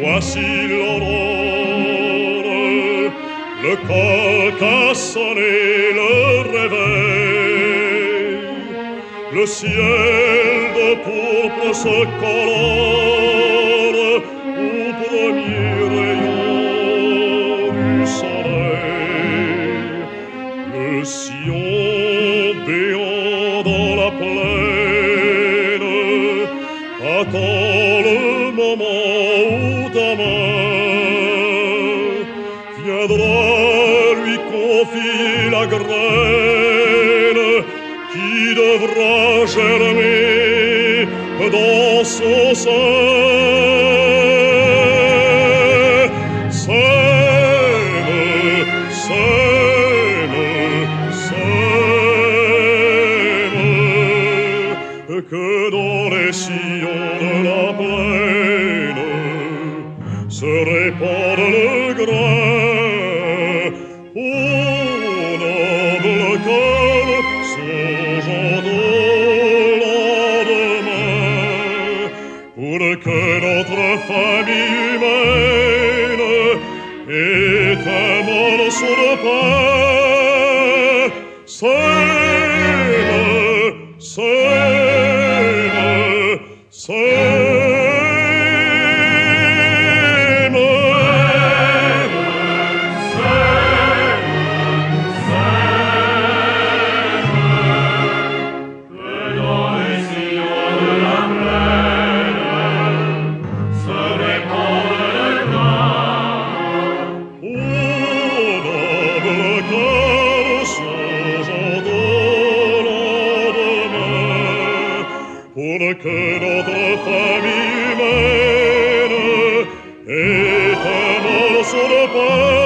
voici l'aurore, le coq a sonné le réveil, le ciel de pourpre se colore au premier rayon du soleil, le sillon béant dans la plaine attend le moment où demain viendra lui confier la graine qui devra germer dans son sein. Que dans les sillons de la plaine se répande le grain. Ô noble cœur, songeant au lendemain, pour que notre famille humaine ait un morceau de pain. monde que notre famille mène est un morceau de pain